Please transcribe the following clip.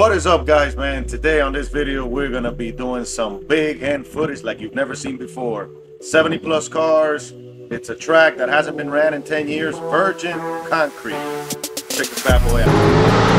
What is up guys man? Today on this video we're gonna be doing some big end footage like you've never seen before. 70 plus cars. It's a track that hasn't been ran in 10 years. Virgin concrete. Check this bad boy out.